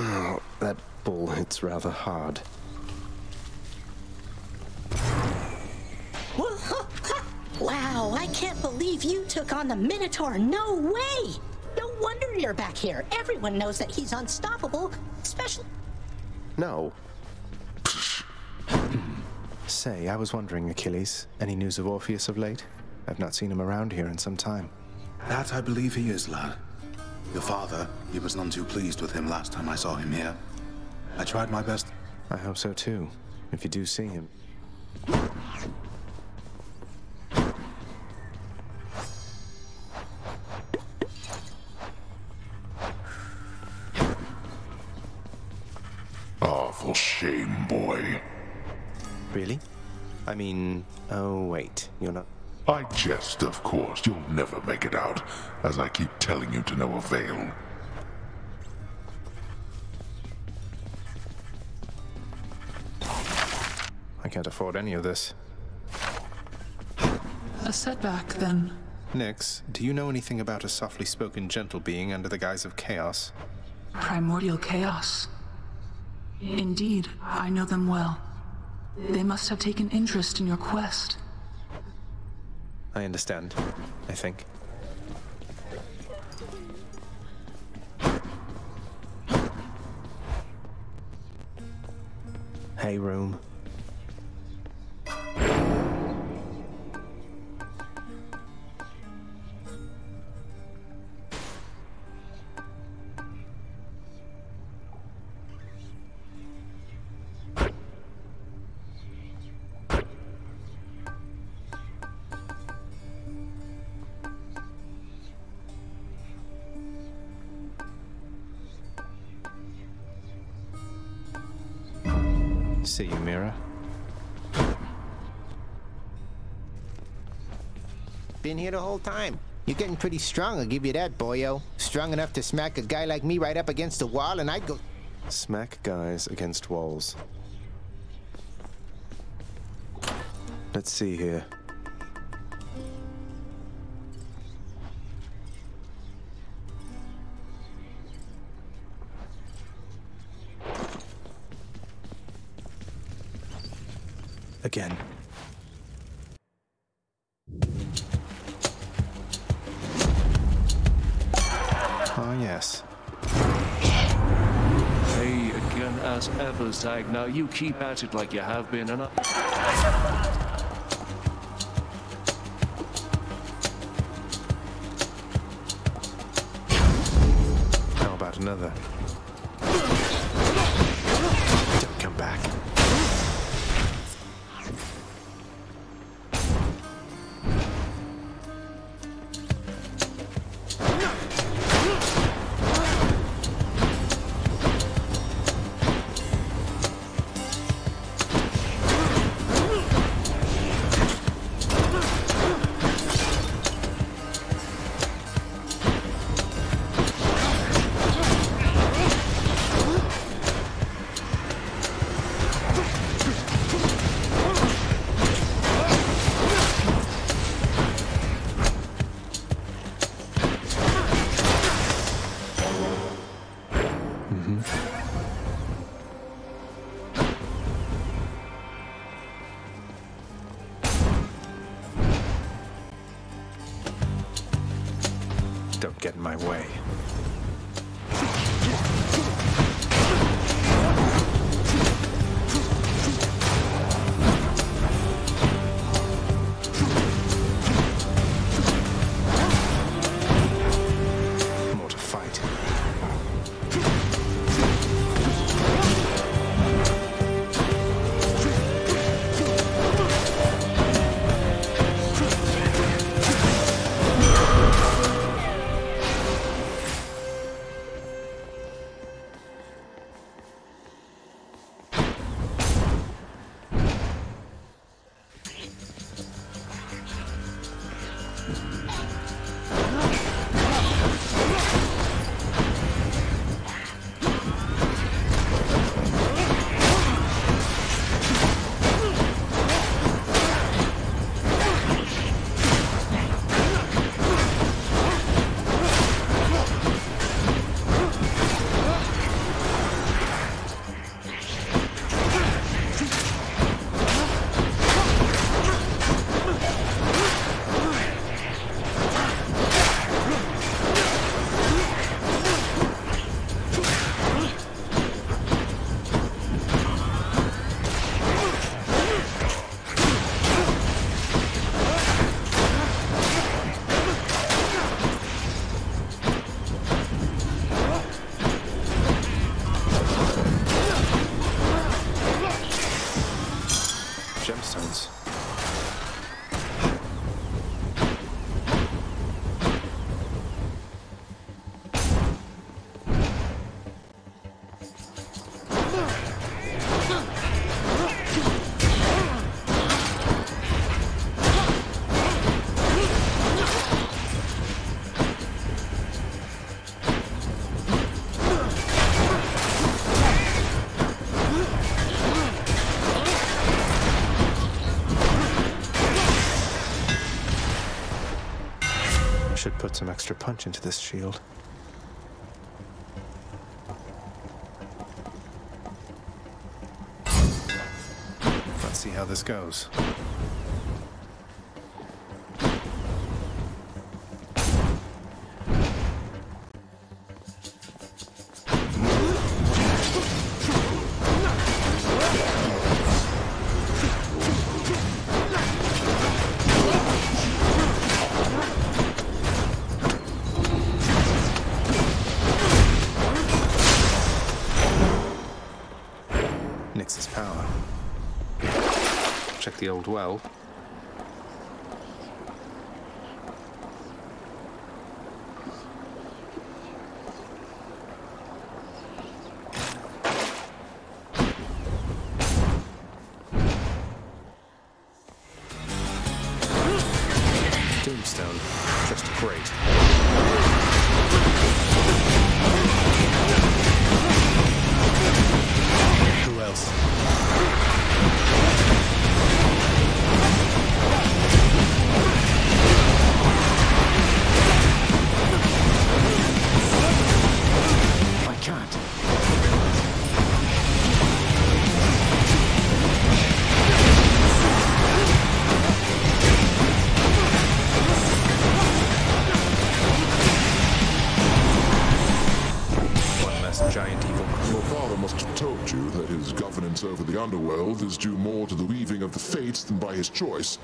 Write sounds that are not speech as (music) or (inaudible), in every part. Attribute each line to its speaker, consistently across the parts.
Speaker 1: Oh, that ball hits rather hard. (laughs)
Speaker 2: Wow, I can't believe you took on the Minotaur. No way! No wonder you're back here. Everyone knows that he's unstoppable, especially.
Speaker 1: No. Say, I was wondering, Achilles, any news of Orpheus of late? I've not seen him around here in some time.
Speaker 3: That I believe he is, lad. Your father, he was none too pleased with him last time I saw him here. I tried my best.
Speaker 1: I hope so too, if you do see him.
Speaker 4: Jest, of course. You'll never make it out, as I keep telling you to no avail.
Speaker 1: I can't afford any of this.
Speaker 5: A setback, then.
Speaker 1: Nyx, do you know anything about a softly spoken gentle being under the guise of chaos?
Speaker 5: Primordial chaos. Indeed, I know them well. They must have taken interest in your quest.
Speaker 1: I understand, I think. Hey, room.
Speaker 6: Been here the whole time. You're getting pretty strong, I'll give you that, boyo. Strong enough to smack a guy like me right up against the wall, and I'd go.
Speaker 1: Smack guys against walls. Let's see here.
Speaker 7: Zag. Now you keep at it like you have been, and I.
Speaker 1: Should put some extra punch into this shield. Let's see how this goes. Power. Check the old well.
Speaker 4: Choice.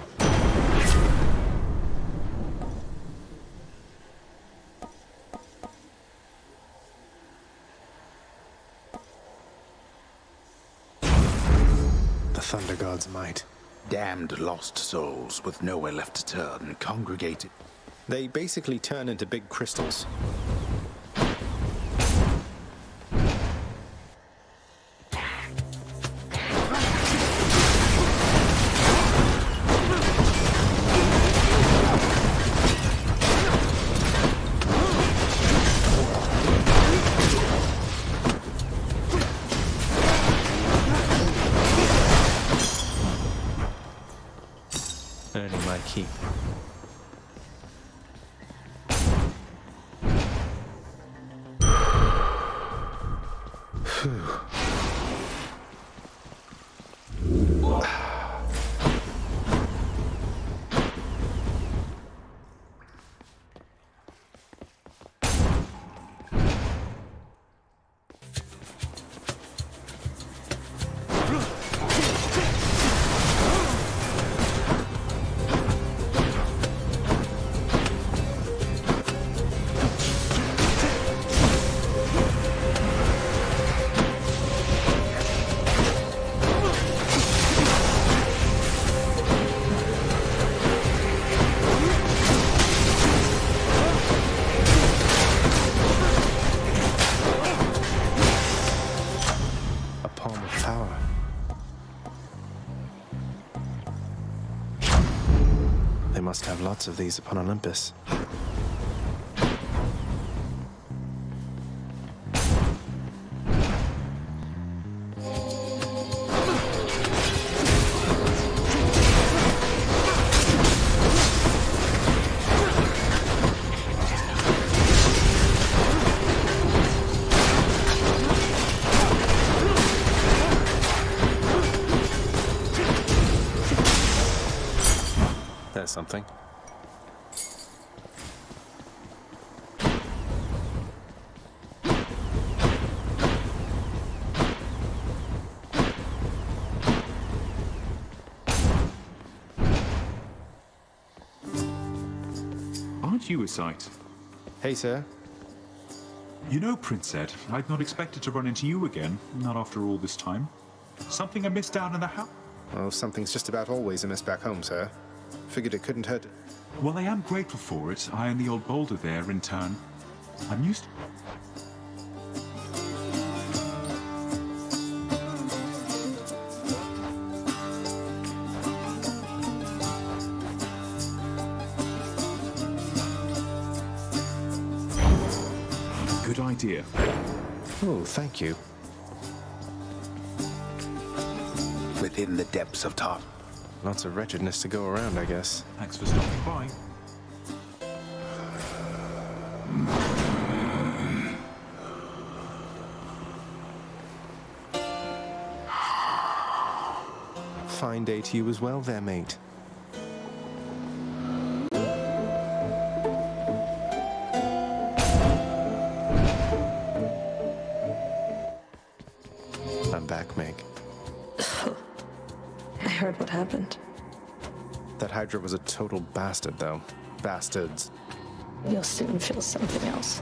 Speaker 1: The Thunder God's might.
Speaker 3: Damned lost souls with nowhere left to turn congregated.
Speaker 1: They basically turn into big crystals. Lots of these upon Olympus. Something.
Speaker 8: A sight?
Speaker 1: Hey, sir.
Speaker 8: You know, Prince Ed, I'd not expected to run into you again, not after all this time. Something amiss down in the house?
Speaker 1: Well, something's just about always amiss back home, sir. Figured it couldn't hurt.
Speaker 8: Well, I am grateful for it. I and the old boulder there, in turn. I'm used idea.
Speaker 1: Oh, thank you.
Speaker 3: Within the depths of Tarn.
Speaker 1: Lots of wretchedness to go around, I guess.
Speaker 8: Thanks for stopping by.
Speaker 1: Fine day to you as well there, mate. Hydra was a total bastard, though. Bastards.
Speaker 9: You'll soon feel something else.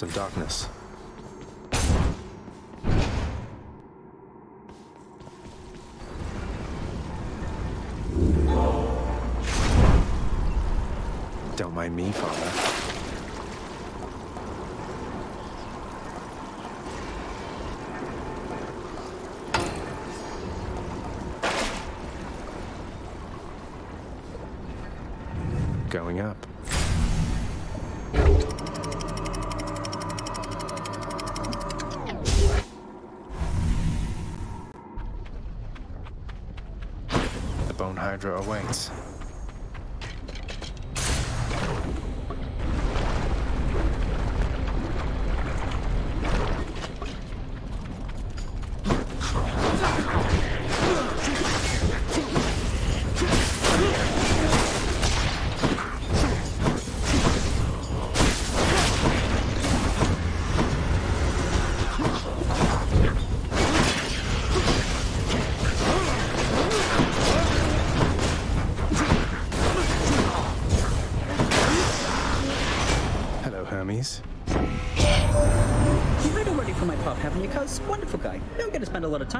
Speaker 1: Some darkness. Hydra awaits.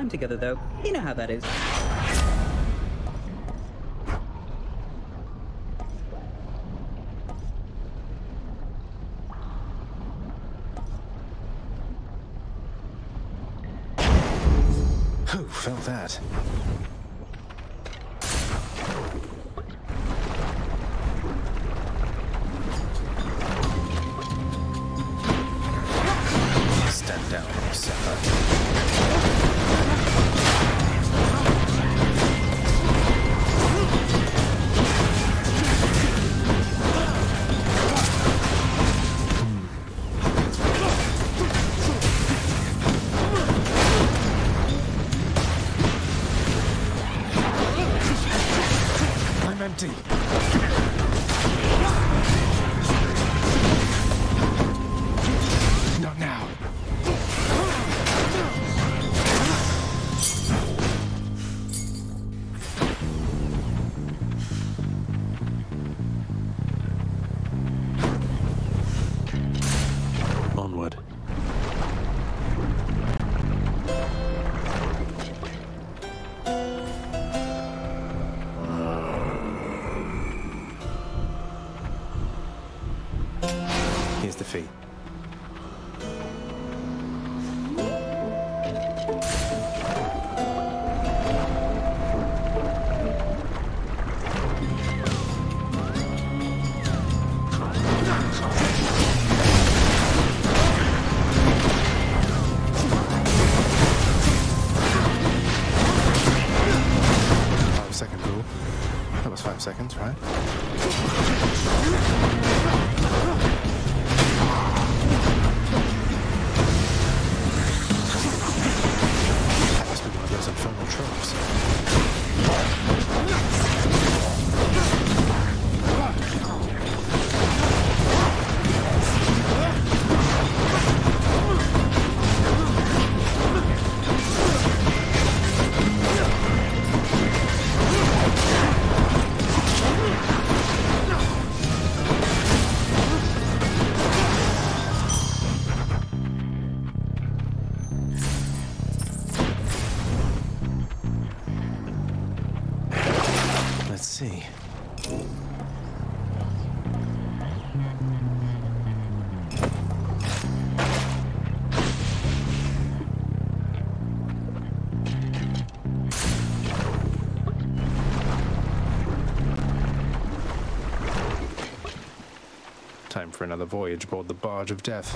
Speaker 10: Time together, though. You know how that is.
Speaker 1: Who felt that? Right? Time for another voyage aboard the Barge of Death.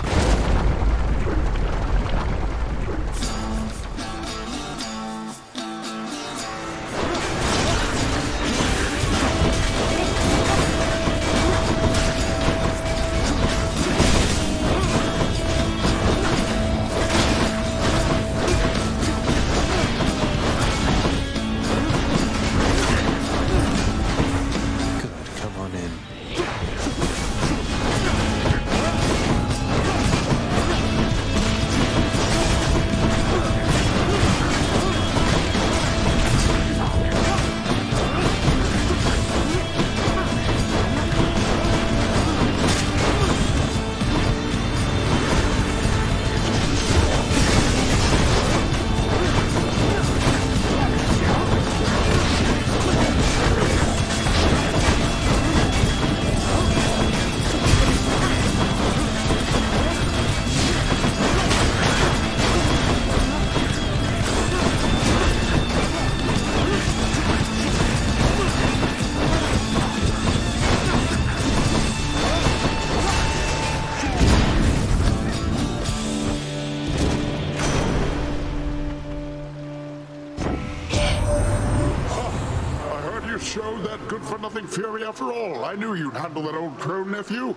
Speaker 11: Fury after all. I knew you'd handle that old crone, nephew.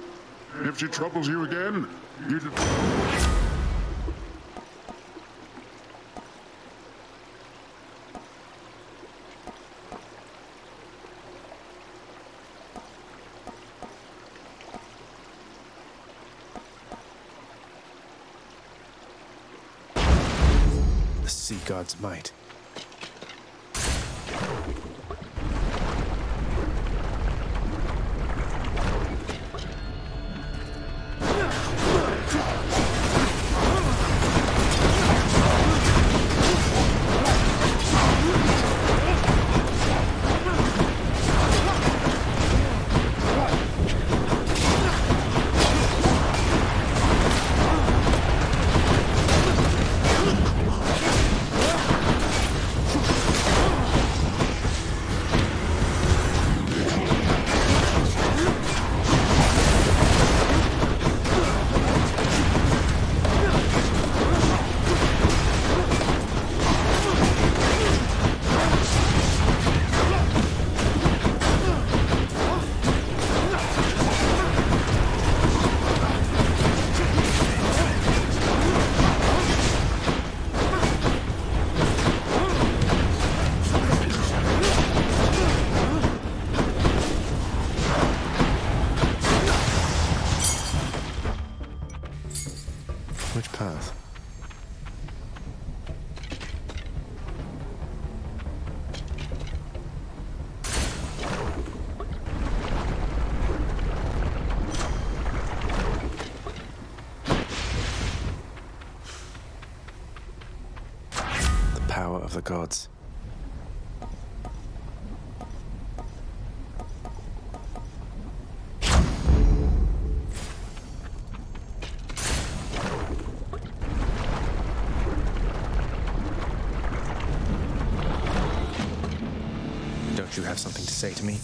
Speaker 11: If she troubles you again, you... d-
Speaker 1: The sea god's might. power of the gods. Don't you have something to say to me?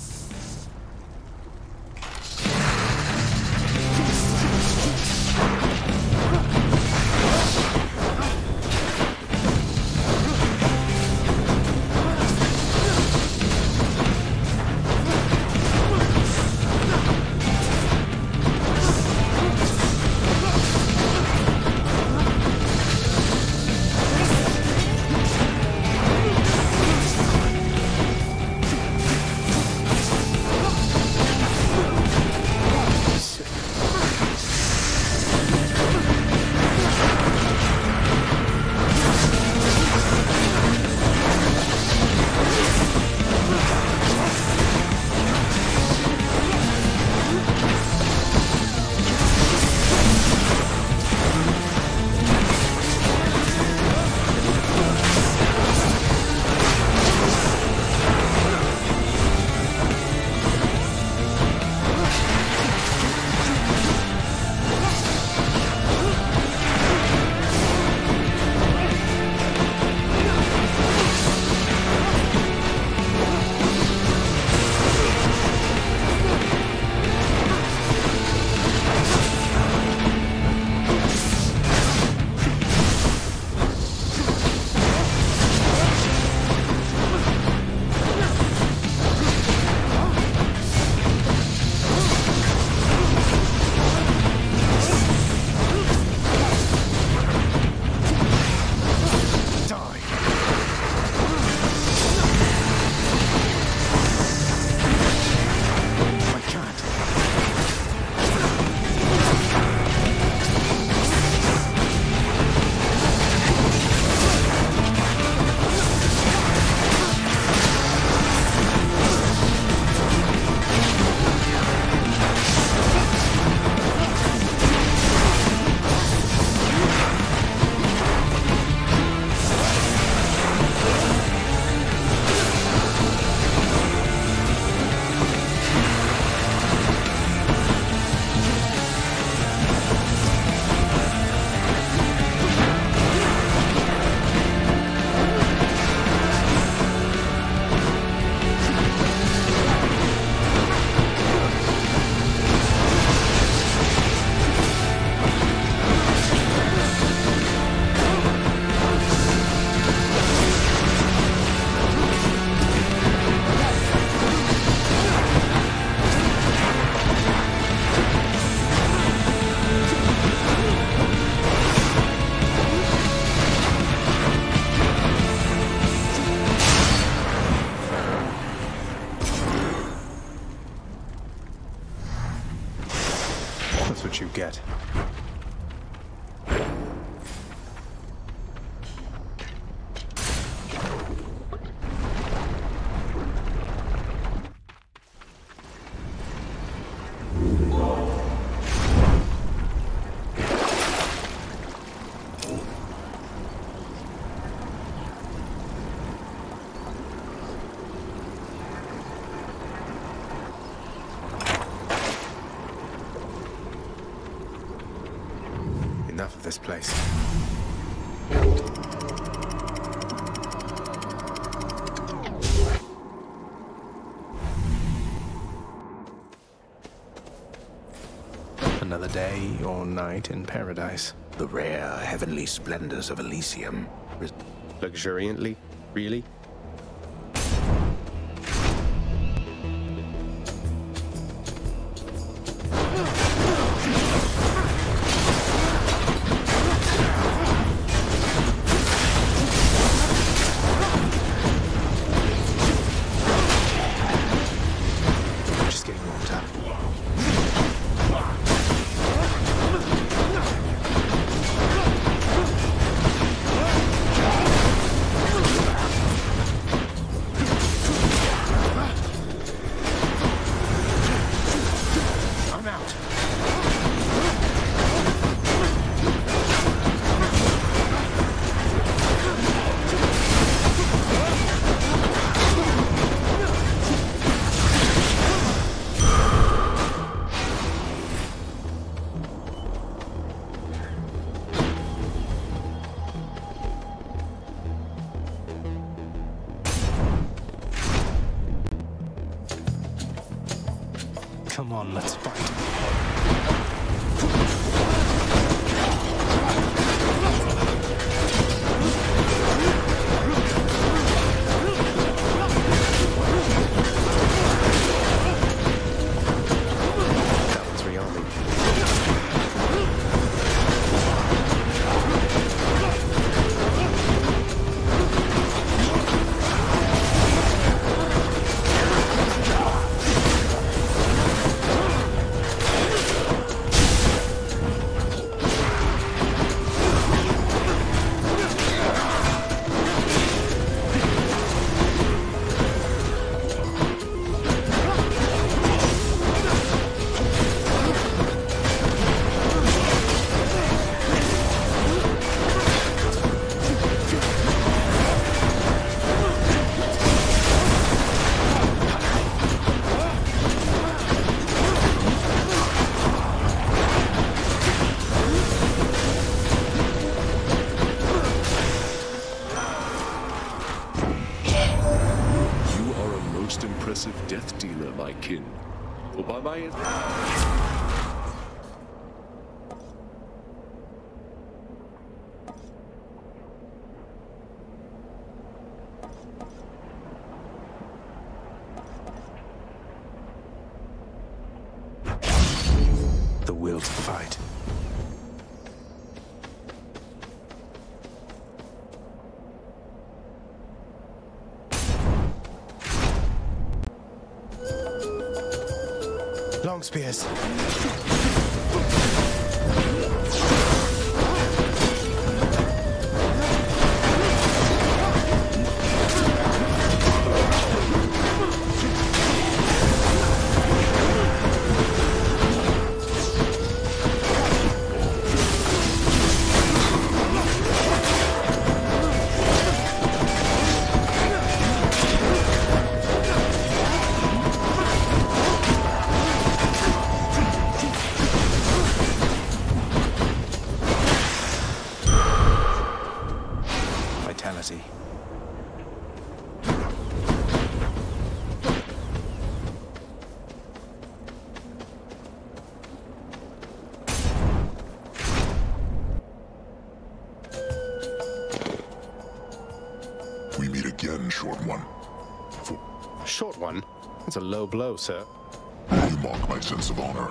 Speaker 1: What you get. Enough of this place. Another day or night in paradise.
Speaker 3: The rare heavenly splendors of Elysium.
Speaker 12: Luxuriantly? Really?
Speaker 1: To fight. Long spears.
Speaker 4: Short one.
Speaker 13: Short one? That's a low blow, sir.
Speaker 4: You mock my sense of honor.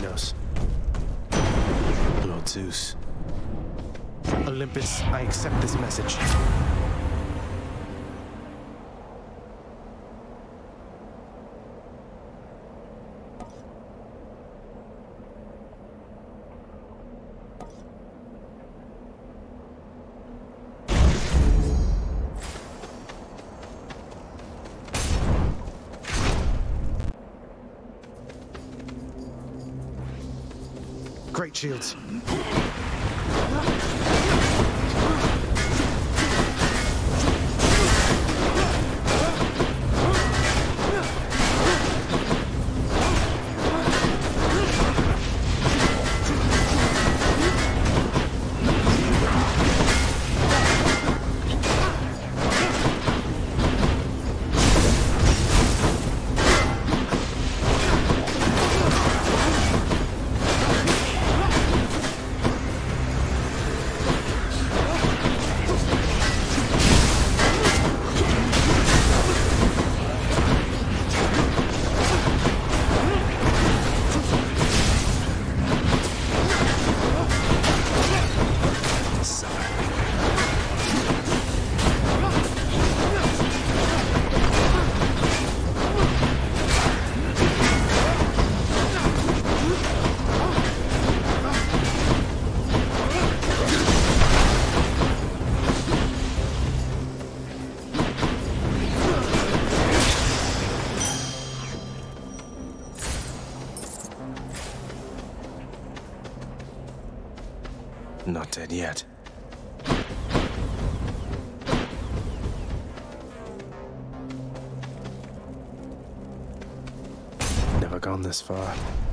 Speaker 13: Minos.
Speaker 1: Lord Zeus. Olympus, I accept this message. Shields. This far.